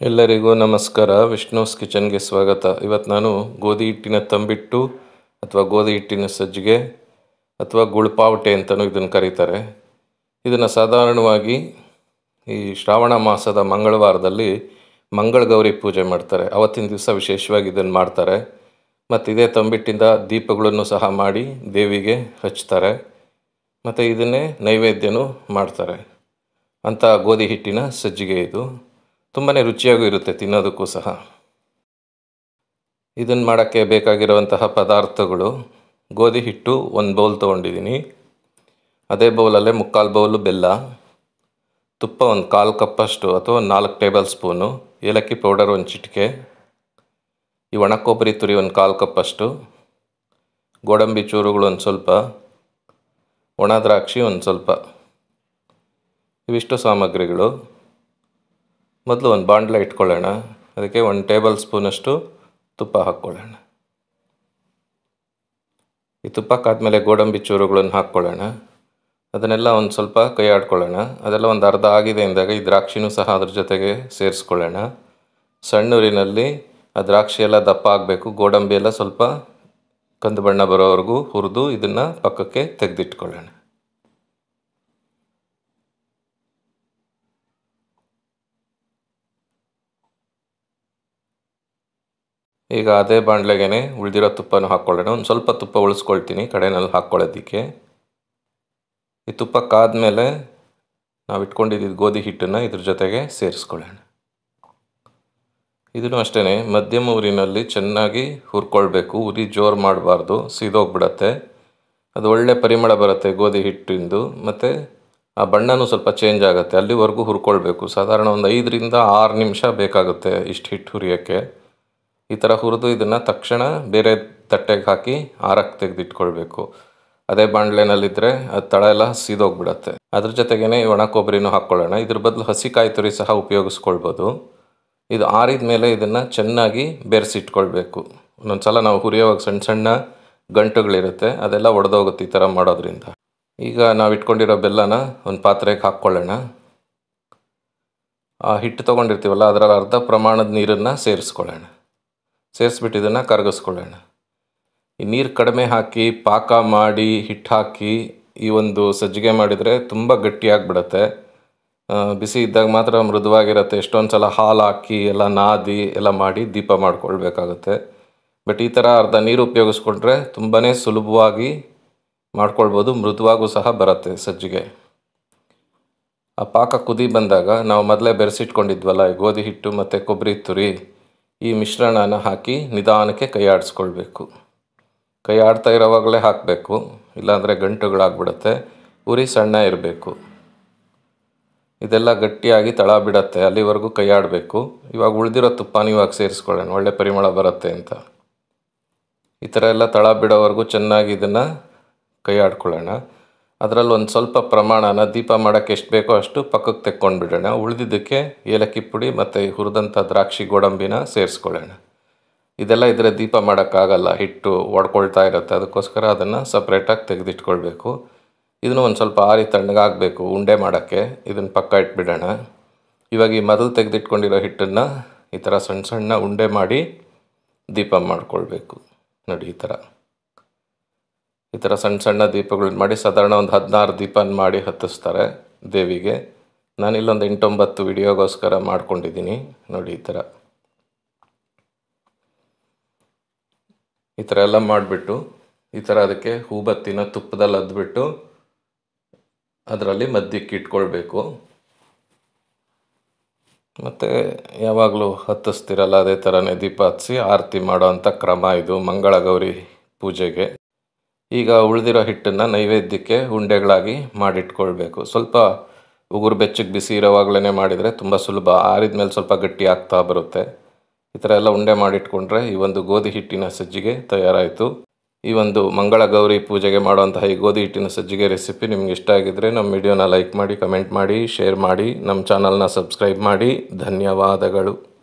ಎಲ್ಲರಿಗೂ ನಮಸ್ಕಾರ. ವಿಷ್ಣುಸ್ ಕಿಚನ್ಗೆ ಸ್ವಾಗತ. ಇವತ್ತು ನಾನು ಗೋಧಿ ಹಿಟ್ಟಿನ ತಂಬಿಟ್ಟು ಅಥವಾ ಗೋಧಿ ಹಿಟ್ಟಿನ ಸಜ್ಜಿಗೆ ಅಥವಾ ಗುಳ್ಪಾವಟೆ ಅಂತಲೂ ಇದನ್ನು ಕರೀತಾರೆ. ಇದನ್ನು ಸಾಧಾರಣವಾಗಿ ಈ ಶ್ರಾವಣ ಮಾಸದ ಮಂಗಳವಾರದಲ್ಲಿ ಮಂಗಳಗೌರಿ ಪೂಜೆ ಮಾಡ್ತಾರೆ. ಅವತ್ತಿನ ದಿವಸ ವಿಶೇಷವಾಗಿ ಇದನ್ನು ಮಾಡ್ತಾರೆ. ಮತ್ತು ಇದೇ ತಂಬಿಟ್ಟಿಂದ ದೀಪಗಳನ್ನು ಸಹ ಮಾಡಿ ದೇವಿಗೆ ಹಚ್ತಾರೆ ಮತ್ತು ಇದನ್ನೇ ನೈವೇದ್ಯನೂ ಮಾಡ್ತಾರೆ. ಅಂತ ಗೋಧಿ ಹಿಟ್ಟಿನ ಸಜ್ಜಿಗೆ ಇದು. ತುಂಬಾ ರುಚಿಯಾಗೂ ಇರುತ್ತೆ ತಿನ್ನೋದಕ್ಕೂ ಸಹ. ಇದನ್ನು ಮಾಡೋಕ್ಕೆ ಬೇಕಾಗಿರುವಂತಹ ಪದಾರ್ಥಗಳು, ಗೋಧಿ ಹಿಟ್ಟು ಒಂದು ಬೌಲ್ ತೊಗೊಂಡಿದ್ದೀನಿ ಅದೇ ಬೌಲಲ್ಲೇ ಮುಕ್ಕಾಲು ಬೌಲು ಬೆಲ್ಲ, ತುಪ್ಪ ಒಂದು ಕಾಲು ಕಪ್ಪಷ್ಟು ಅಥವಾ ಒಂದು ನಾಲ್ಕು ಟೇಬಲ್ ಸ್ಪೂನು, ಏಲಕ್ಕಿ ಪೌಡರ್ ಒಂದು ಚಿಟಿಕೆ, ಈ ಒಣ ಕೊಬ್ಬರಿ ತುರಿ ಒಂದು ಕಾಲು ಕಪ್ಪಷ್ಟು, ಗೋಡಂಬಿ ಚೂರುಗಳು ಒಂದು ಸ್ವಲ್ಪ, ಒಣ ದ್ರಾಕ್ಷಿ ಒಂದು ಸ್ವಲ್ಪ. ಇವಿಷ್ಟು ಸಾಮಗ್ರಿಗಳು. ಮೊದಲು ಒಂದು ಬಾಣಲೆ ಇಟ್ಕೊಳ್ಳೋಣ. ಅದಕ್ಕೆ ಒಂದು ಟೇಬಲ್ ಸ್ಪೂನಷ್ಟು ತುಪ್ಪ ಹಾಕ್ಕೊಳ್ಳೋಣ. ಈ ತುಪ್ಪಕ್ಕಾದ್ಮೇಲೆ ಗೋಡಂಬಿ ಚೂರುಗಳನ್ನು ಹಾಕ್ಕೊಳ್ಳೋಣ. ಅದನ್ನೆಲ್ಲ ಒಂದು ಸ್ವಲ್ಪ ಕೈ ಆಡ್ಕೊಳ್ಳೋಣ ಅದೆಲ್ಲ ಒಂದು ಅರ್ಧ ಆಗಿದೆ ಅಂದಾಗ ಈ ದ್ರಾಕ್ಷಿನೂ ಸಹ ಅದ್ರ ಜೊತೆಗೆ ಸೇರಿಸ್ಕೊಳ್ಳೋಣ. ಸಣ್ಣೂರಿನಲ್ಲಿ ಆ ದ್ರಾಕ್ಷಿ ಎಲ್ಲ ದಪ್ಪ ಆಗಬೇಕು. ಗೋಡಂಬಿ ಎಲ್ಲ ಸ್ವಲ್ಪ ಕಂದು ಬಣ್ಣ ಬರೋವರೆಗೂ ಹುರಿದು ಇದನ್ನು ಪಕ್ಕಕ್ಕೆ ತೆಗೆದಿಟ್ಕೊಳ್ಳೋಣ. ಈಗ ಅದೇ ಬಾಣಲೆಗೆ ಉಳಿದಿರೋ ತುಪ್ಪನೂ ಹಾಕ್ಕೊಳ್ಳೋಣ. ಒಂದು ಸ್ವಲ್ಪ ತುಪ್ಪ ಉಳಿಸ್ಕೊಳ್ತೀನಿ ಕಡೆಯಲ್ಲಿ ಹಾಕ್ಕೊಳ್ಳೋದಕ್ಕೆ. ಈ ತುಪ್ಪ ಕಾದ್ಮೇಲೆ ನಾವು ಇಟ್ಕೊಂಡಿದ್ದು ಗೋಧಿ ಹಿಟ್ಟನ್ನು ಇದ್ರ ಜೊತೆಗೆ ಸೇರಿಸ್ಕೊಳ್ಳೋಣ. ಇದನ್ನು ಅಷ್ಟೇ ಮಧ್ಯಮ ಊರಿನಲ್ಲಿ ಚೆನ್ನಾಗಿ ಹುರ್ಕೊಳ್ಬೇಕು, ಉರಿ ಜೋರು ಮಾಡಬಾರ್ದು, ಸೀದೋಗ್ಬಿಡತ್ತೆ. ಅದು ಒಳ್ಳೆ ಪರಿಮಳ ಬರುತ್ತೆ ಗೋಧಿ ಹಿಟ್ಟಿಂದು, ಮತ್ತು ಆ ಬಣ್ಣನೂ ಸ್ವಲ್ಪ ಚೇಂಜ್ ಆಗುತ್ತೆ. ಅಲ್ಲಿವರೆಗೂ ಹುರ್ಕೊಳ್ಬೇಕು. ಸಾಧಾರಣ ಒಂದು ಐದರಿಂದ ಆರು ನಿಮಿಷ ಬೇಕಾಗುತ್ತೆ ಇಷ್ಟು ಹಿಟ್ಟು ಹುರಿಯೋಕ್ಕೆ. ಈ ಥರ ಹುರಿದು ಇದನ್ನು ತಕ್ಷಣ ಬೇರೆ ತಟ್ಟೆಗೆ ಹಾಕಿ ಆರಕ್ಕೆ ತೆಗೆದಿಟ್ಕೊಳ್ಬೇಕು. ಅದೇ ಬಾಣಲೆನಲ್ಲಿದ್ದರೆ ಅದು ತಳ ಎಲ್ಲ ಸೀದೋಗ್ಬಿಡತ್ತೆ ಅದ್ರ ಜೊತೆಗೇ ಒಣ ಕೊಬ್ಬರಿನೂ ಹಾಕ್ಕೊಳ್ಳೋಣ. ಇದ್ರ ಬದಲು ಹಸಿ ಕಾಯಿ ತುರಿ ಸಹ ಉಪಯೋಗಿಸ್ಕೊಳ್ಬೋದು. ಇದು ಆರಿದ ಮೇಲೆ ಇದನ್ನು ಚೆನ್ನಾಗಿ ಬೆರೆಸಿಟ್ಕೊಳ್ಬೇಕು. ಒಂದೊಂದು ಸಲ ನಾವು ಹುರಿಯೋವಾಗ ಸಣ್ಣ ಸಣ್ಣ ಗಂಟುಗಳಿರುತ್ತೆ. ಅದೆಲ್ಲ ಒಡೆದೋಗುತ್ತೆ ಈ ಥರ ಮಾಡೋದ್ರಿಂದ. ಈಗ ನಾವು ಇಟ್ಕೊಂಡಿರೋ ಬೆಲ್ಲನ ಒಂದು ಪಾತ್ರೆಗೆ ಹಾಕ್ಕೊಳ್ಳೋಣ. ಆ ಹಿಟ್ಟು ತೊಗೊಂಡಿರ್ತೀವಲ್ಲ, ಅದರಲ್ಲಿ ಅರ್ಧ ಪ್ರಮಾಣದ ನೀರನ್ನು ಸೇರಿಸ್ಕೊಳ್ಳೋಣ. ಸೇರಿಸ್ಬಿಟ್ಟು ಇದನ್ನು ಕರಗಿಸ್ಕೊಳ್ಳೋಣ. ಈ ನೀರು ಕಡಿಮೆ ಹಾಕಿ, ಪಾಕ ಮಾಡಿ ಹಿಟ್ಟು ಹಾಕಿ ಈ ಒಂದು ಸಜ್ಜಿಗೆ ಮಾಡಿದರೆ ತುಂಬ ಗಟ್ಟಿಯಾಗಿಬಿಡತ್ತೆ. ಬಿಸಿ ಇದ್ದಾಗ ಮಾತ್ರ ಮೃದುವಾಗಿರುತ್ತೆ. ಎಷ್ಟೊಂದು ಸಲ ಹಾಲು ಹಾಕಿ, ಎಲ್ಲ ನಾದಿ, ಎಲ್ಲ ಮಾಡಿ ದೀಪ ಮಾಡ್ಕೊಳ್ಬೇಕಾಗುತ್ತೆ. ಬಟ್ ಈ ಥರ ಅರ್ಧ ನೀರು ಉಪಯೋಗಿಸ್ಕೊಂಡ್ರೆ ತುಂಬಾ ಸುಲಭವಾಗಿ ಮಾಡ್ಕೊಳ್ಬೋದು, ಮೃದುವಾಗೂ ಸಹ ಬರುತ್ತೆ ಸಜ್ಜಿಗೆ. ಆ ಪಾಕ ಕುದಿ ಬಂದಾಗ ನಾವು ಮೊದಲೇ ಬೆರೆಸಿಟ್ಕೊಂಡಿದ್ವಲ್ಲ ಗೋಧಿ ಹಿಟ್ಟು ಮತ್ತು ಕೊಬ್ಬರಿ ತುರಿ. ಈ ಮಿಶ್ರಣನ ಹಾಕಿ ನಿಧಾನಕ್ಕೆ ಕೈ ಆಡಿಸ್ಕೊಳ್ಬೇಕು ಕೈ ಆಡ್ತಾ ಇರೋವಾಗಲೇ ಹಾಕಬೇಕು. ಇಲ್ಲಾಂದರೆ ಗಂಟುಗಳಾಗ್ಬಿಡುತ್ತೆ. ಉರಿ ಸಣ್ಣ ಇರಬೇಕು. ಇದೆಲ್ಲ ಗಟ್ಟಿಯಾಗಿ ತಳ ಬಿಡತ್ತೆ ಅಲ್ಲಿವರೆಗೂ ಕೈ ಆಡಬೇಕು ಇವಾಗ ಉಳಿದಿರೋ ತುಪ್ಪಾನ ಇವಾಗ ಸೇರಿಸ್ಕೊಳ್ಳೋಣ. ಒಳ್ಳೆ ಪರಿಮಳ ಬರುತ್ತೆ ಅಂತ. ಈ ಥರ ಎಲ್ಲ ತಳ ಬಿಡೋವರೆಗೂ ಚೆನ್ನಾಗಿ ಇದನ್ನು ಕೈ ಆಡ್ಕೊಳ್ಳೋಣ ಅದರಲ್ಲಿ ಒಂದು ಸ್ವಲ್ಪ ಪ್ರಮಾಣನ ದೀಪ ಮಾಡೋಕ್ಕೆ ಎಷ್ಟು ಬೇಕೋ ಅಷ್ಟು ಪಕ್ಕಕ್ಕೆ ತೆಕ್ಕೊಂಡು ಬಿಡೋಣ ಉಳಿದಿದ್ದಕ್ಕೆ ಏಲಕ್ಕಿ ಪುಡಿ ಮತ್ತು ಹುರಿದಂಥ ದ್ರಾಕ್ಷಿ ಗೋಡಂಬಿನ ಸೇರಿಸ್ಕೊಳ್ಳೋಣ. ಇದೆಲ್ಲ ಇದರ ದೀಪ ಮಾಡೋಕ್ಕಾಗಲ್ಲ. ಹಿಟ್ಟು ಒಡ್ಕೊಳ್ತಾ ಇರುತ್ತೆ. ಅದಕ್ಕೋಸ್ಕರ ಅದನ್ನು ಸಪ್ರೇಟಾಗಿ ತೆಗೆದಿಟ್ಕೊಳ್ಬೇಕು. ಇದನ್ನು ಒಂದು ಸ್ವಲ್ಪ ಆರಿ ತಣ್ಣಗಾಗಬೇಕು ಉಂಡೆ ಮಾಡೋಕ್ಕೆ. ಇದನ್ನು ಪಕ್ಕ ಇಟ್ಬಿಡೋಣ. ಇವಾಗ ಈ ಮೊದಲು ತೆಗೆದಿಟ್ಕೊಂಡಿರೋ ಹಿಟ್ಟನ್ನು ಈ ಥರ ಸಣ್ಣ ಸಣ್ಣ ಉಂಡೆ ಮಾಡಿ ದೀಪ ಮಾಡಿಕೊಳ್ಬೇಕು. ನೋಡಿ ಈ ಥರ ಈ ಥರ ಸಣ್ಣ ಸಣ್ಣ ದೀಪಗಳನ್ನ ಮಾಡಿ ಸಾಧಾರಣ ಒಂದು ಹದಿನಾರು ದೀಪನ ಮಾಡಿ ಹತ್ತಿಸ್ತಾರೆ ದೇವಿಗೆ. ನಾನಿಲ್ಲೊಂದು ಎಂಟೊಂಬತ್ತು ವಿಡಿಯೋಗೋಸ್ಕರ ಮಾಡ್ಕೊಂಡಿದ್ದೀನಿ ನೋಡಿ ಈ ಥರ ಈ ಥರ ಎಲ್ಲ ಮಾಡಿಬಿಟ್ಟು, ಈ ಥರ ಅದಕ್ಕೆ ಹೂಬತ್ತಿನ ತುಪ್ಪದಲ್ಲಿ ಅದ್ಬಿಟ್ಟು ಅದರಲ್ಲಿ ಮದ್ಯಕ್ಕೆ ಇಟ್ಕೊಳ್ಬೇಕು. ಮತ್ತು ಯಾವಾಗಲೂ ಹತ್ತಿಸ್ತಿರಲ್ಲ ಅದೇ ಥರನೇ ದೀಪ ಹತ್ತಿಸಿ ಆರತಿ ಮಾಡೋ ಅಂಥ ಕ್ರಮ ಇದು ಮಂಗಳಗೌರಿ ಪೂಜೆಗೆ. ಈಗ ಉಳಿದಿರೋ ಹಿಟ್ಟನ್ನು ನೈವೇದ್ಯಕ್ಕೆ ಉಂಡೆಗಳಾಗಿ ಮಾಡಿಟ್ಕೊಳ್ಬೇಕು. ಸ್ವಲ್ಪ ಉಗುರು ಬೆಚ್ಚಗೆ ಬಿಸಿ ಇರೋವಾಗಲೇ ಮಾಡಿದರೆ ತುಂಬ ಸುಲಭ. ಆರಿದ ಮೇಲೆ ಸ್ವಲ್ಪ ಗಟ್ಟಿ ಆಗ್ತಾ ಬರುತ್ತೆ. ಈ ಥರ ಎಲ್ಲ ಉಂಡೆ ಮಾಡಿಟ್ಕೊಂಡ್ರೆ ಈ ಒಂದು ಗೋಧಿ ಹಿಟ್ಟಿನ ಸಜ್ಜಿಗೆ ತಯಾರಾಯಿತು. ಈ ಒಂದು ಮಂಗಳ ಗೌರಿ ಪೂಜೆಗೆ ಮಾಡುವಂತಹ ಈ ಗೋಧಿ ಹಿಟ್ಟಿನ ಸಜ್ಜಿಗೆ ರೆಸಿಪಿ ನಿಮ್ಗೆ ಇಷ್ಟ ಆಗಿದ್ದರೆ ನಮ್ಮ ವಿಡಿಯೋನ ಲೈಕ್ ಮಾಡಿ, ಕಮೆಂಟ್ ಮಾಡಿ, ಶೇರ್ ಮಾಡಿ, ನಮ್ಮ ಚಾನಲ್ನ ಸಬ್ಸ್ಕ್ರೈಬ್ ಮಾಡಿ. ಧನ್ಯವಾದಗಳು.